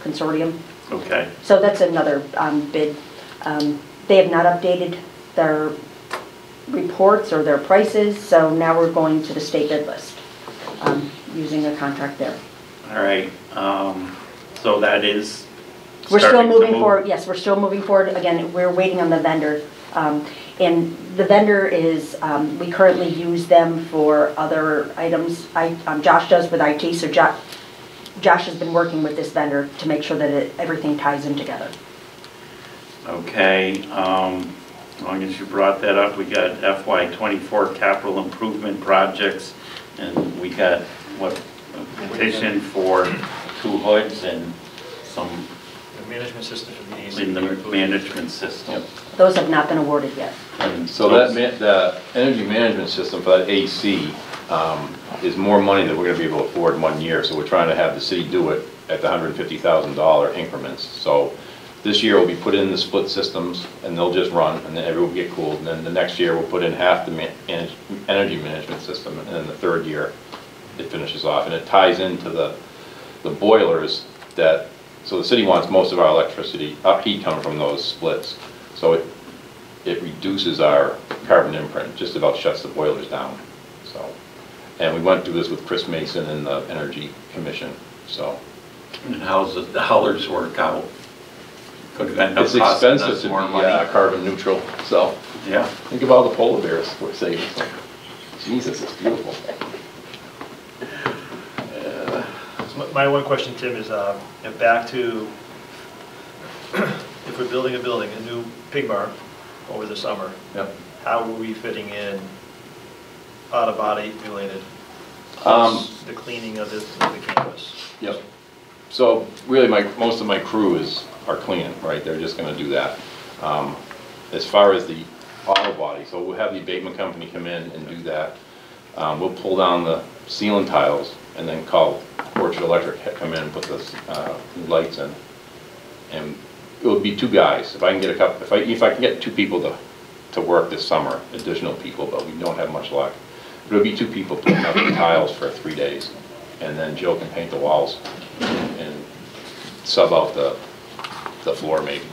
Consortium. Okay, So that's another um, bid. Um, They have not updated their reports or their prices, so now we're going to the state bid list, um, using a contract there. all right, um, so that is We're still moving forward, yes, we're still moving forward. Again, we're waiting on the vendor. Um, And the vendor is, um, we currently use them for other items. I- um, Josh does with IT, so Jo- Josh has been working with this vendor to make sure that it- everything ties in together. Okay, um, as long as you brought that up, we got FY twenty-four capital improvement projects, and we got, what, a petition for two hoods and some management system for the AC. in the management system. Those have not been awarded yet. And So that, ma- the energy management system for that AC um, is more money than we're gonna be able to afford in one year. So we're trying to have the city do it at the hundred and fifty thousand dollar increments. So this year we'll be put in the split systems and they'll just run and then everyone will get cooled. And then the next year we'll put in half the man- manage- energy management system. And then the third year it finishes off. And it ties into the, the boilers that, so the city wants most of our electricity, uh, heat coming from those splits. So it, it reduces our carbon imprint, just about shuts the boilers down, so. And we went through this with Chris Mason and the Energy Commission, so. And how's the dollars work out? Could end up It's costing expensive us to be more uh, money. carbon neutral, so. Yeah. Think of all the polar bears we're saving. Jesus, it's beautiful. So my- one question, Tim, is, uh, if back to, if we're building a building, a new pig barn over the summer, Yep. how are we fitting in out-of-body related? Um, The cleaning of the, of the campus. Yep. So really, my, most of my crew is, are cleaning, right? They're just gonna do that. Um, As far as the auto body, so we'll have the abatement company come in and do that. Um, We'll pull down the ceiling tiles and then call Orchard Electric, to come in and put the uh, lights in. And it would be two guys. If I can get a couple, if I, if I can get two people to, to work this summer, additional people, but we don't have much luck. It would be two people putting up the tiles for three days. And then Joe can paint the walls and sub out the, the floor maybe.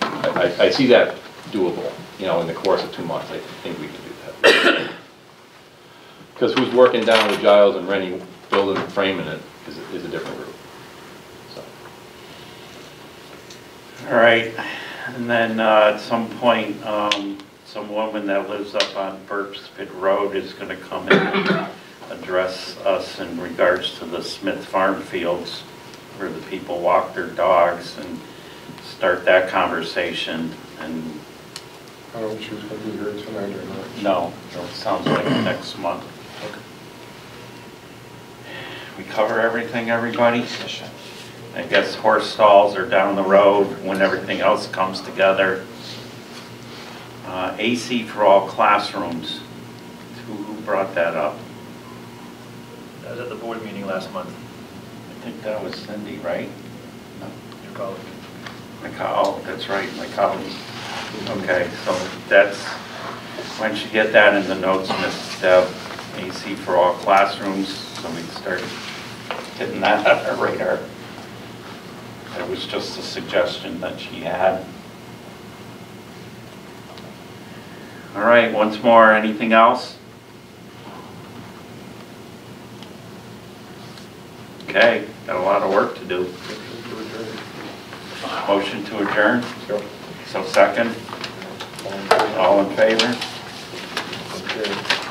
I, I, I see that doable, you know, in the course of two months, I think we can do that. Because who's working down with Giles and Rennie, building and framing it is, a- is a different group, so. All right, and then uh, at some point, um, some woman that lives up on Burts Pit Road is gonna come in and address us in regards to the Smith Farm Fields, where the people walk their dogs, and start that conversation, and I don't know if she's gonna be here tonight or not. no, it sounds like next month. We cover everything, everybody? I guess horse stalls are down the road when everything else comes together. Uh, AC for all classrooms. Who who brought that up? I was at the board meeting last month, I think that was Cindy, right? No. your colleague. My co, oh, that's right, my colleague. Okay, so that's, why don't you get that in the notes, Ms. Deb? AC for all classrooms, so we can start getting that on our radar. It was just a suggestion that she had. All right, once more, anything else? Okay, got a lot of work to do. Motion to adjourn? So, So second, all in favor? all in favor? Okay.